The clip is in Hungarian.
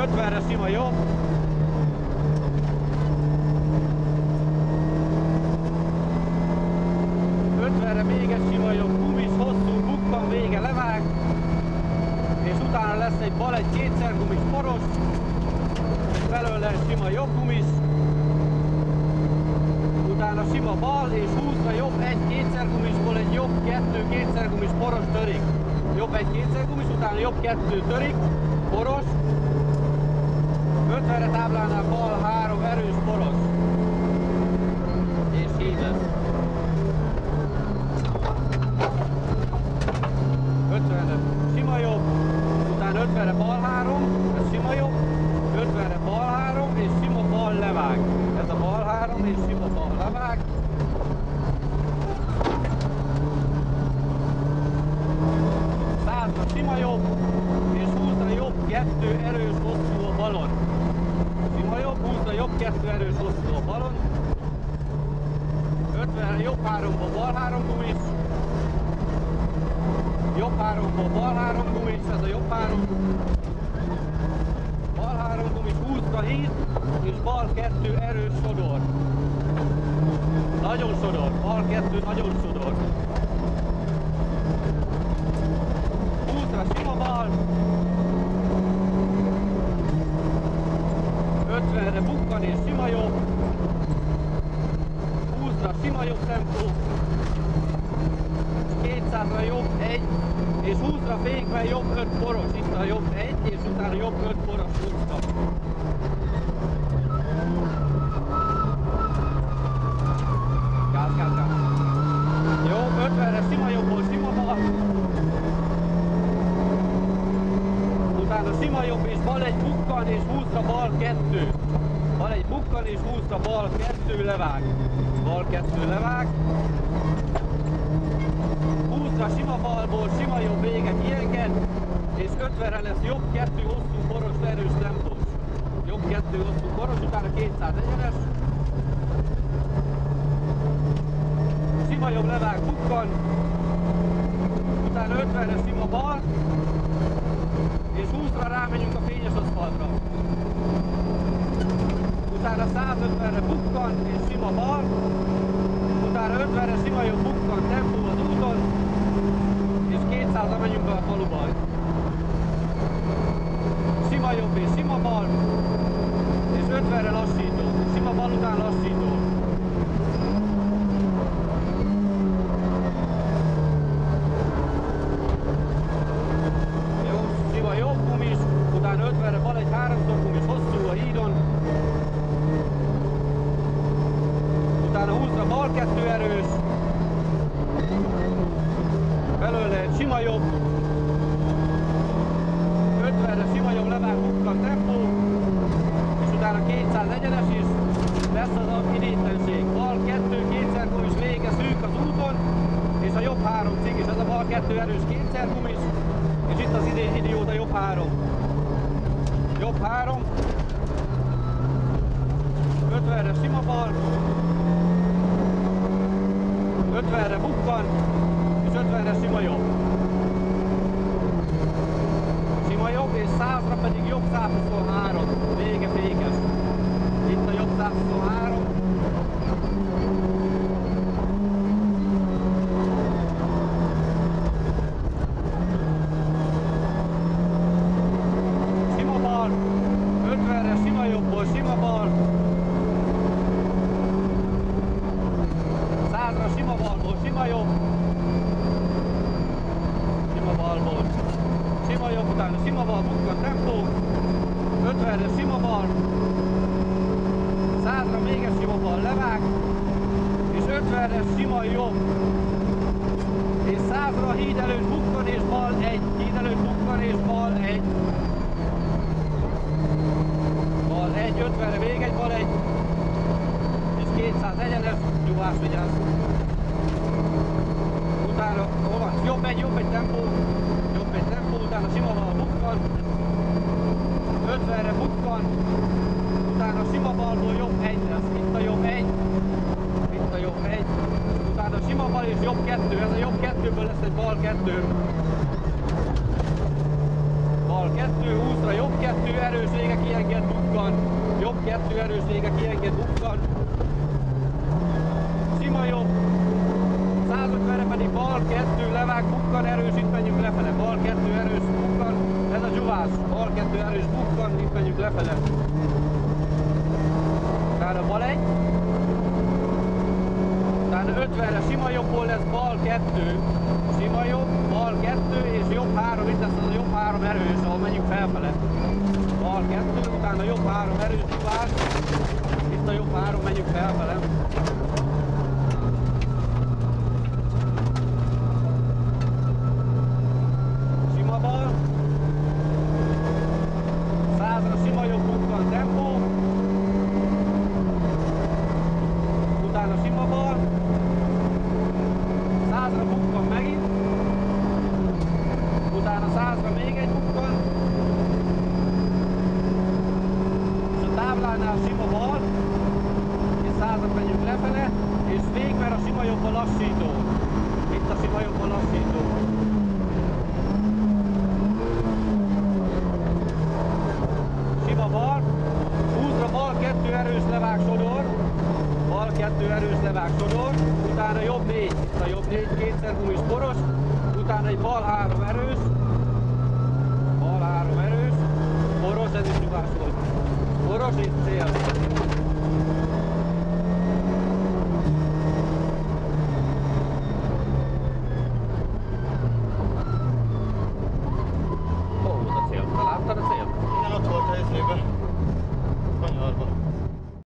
Utána 50-re sima jobb. Ötvenre még egy sima jobb, gumis, hosszú, bukkan, vége, levág. És utána lesz egy bal, egy kétszer gumis poros. Belőle sima jobb gumis. Utána sima bal, és 20-ra jobb, egy kétszer gumisból egy jobb, kettő kétszer gumis poros törik. Jobb egy kétszer gumis, utána jobb kettő törik, poros. 50-re táblánál bal, három erős poros. És így lesz. 50-re sima jobb, utána 50-re bal három, ez sima jobb, 50-re bal három, és sima bal levág. Ez a bal három, és sima bal levág. Százra sima jobb, és 20-ra jobb, kettő erős hosszú a balon. Sima jobb, 20-ra jobb, kettő erős hosszú a balon. 50-re jobb háromba bal három gumis, jobb háromból bal három gumis, ez a jobb három. Bal három gumis, 20 híd, és bal kettő erős sodor. Nagyon sodor, bal kettő nagyon sodor. 20-ra sima bal. 50-re bukkan és sima jobb. 20-ra sima jobb tempó. 200-ra jobb egy, és 20-ra fékve jobb 5 poros, itt a jobb egy, és utána jobb 5 poros 20-ra. Gáz, gáz, gáz. Jó, 50-re sima jobbból sima bal. Utána sima jobb és bal egy bukkan, és 20-ra bal 2. Bal egy bukkan, és 20-ra bal 2 levág. Bal 2 levág. 20-ra sima balból, sima jobb véget ilyenken, és 50-re lesz jobb kettő hosszú boros erős tempós. Jobb kettő hosszú boros, utána 200 egyenes. Sima jobb levág bukkan, utána 50-re sima bal, és 20-ra rámegyünk a fényes aszfaltra. Utána 150-re bukkan és sima bal, utána 50-re sima jobb bukkan tempó az úton, és 200-ra megyünk be a faluba. Sima jobb és sima bal, és 50-re lassító. Sima bal után lassító. Jó, sima jobb gumis, utána 50-re bal egy háromszor gumis hosszú a hídon, utána 20-ra bal kettő erős, belőle sima jobb, 50-re sima jobb levág bukkan tempó, és utána 200 egyenes is, lesz az a idétlenség. Bal kettő, kétszer gumis vége szűk az úton, és a jobb három cikk, és ez a bal kettő erős kétszer gumis, és itt az idé, idióta jobb három. Jobb három, 50-re sima bal, 50-re bukkan, és 50-re sima jobb. Sima jobb, és 100-ra pedig jobb 123, vége fékes. Itt a jobb 123. 50 sima bal, bukka tempó, 50-re sima bal, 100-ra még egy sima bal levág, és 50-re sima jobb. És 100-ra híd előtt bukkan és bal egy, híd előtt bukkan és bal egy. Bal egy, 50-re még egy bal egy, és 200 egyenes, nyugás vigyázz. Utána, hol van? Jobb egy, jobb egy tempó, jobb egy tempó, utána sima bal bukkan, 50-re bukkan, utána sima balból jobb egy lesz, itt a jobb egy, itt a jobb egy, utána sima bal és jobb kettő, ez a jobb kettőből lesz egy bal kettő. Bal kettő, 20-ra jobb kettő, erős vége kettő erős vége kienged bukkan. Sima jobb. 150-re pedig bal kettő levág bukkan, erős, itt menjünk lefele. Bal kettő erős bukkan. Ez a dzsuvás. Bal kettő erős bukkan, itt menjünk lefele. Utána bal egy. Utána 50-re sima jobbból lesz bal kettő. Sima jobb, bal kettő és jobb három. Itt lesz az a jobb három erős, ahol menjünk felfele. Bal kettő, utána jobb három erős dzsuvás. Itt a jobb három, menjünk felfele. Sima bal. Százra sima jobb bukkan tempó. Utána sima bal. Százra bukkan megint. Utána százra még egy bukkan. És táblánál sima bal. És százat megyünk lefele. És végmer a sima jobb a lassító. Itt a sima jobb a lassító. Sima bal, 20-ra bal kettő erős levág sodor, bal kettő erős levág sodor, utána jobb négy, itt a jobb négy, kétszer gumis boros, utána egy bal három erős, bal három erős, boros, ez is nyugás. Boros és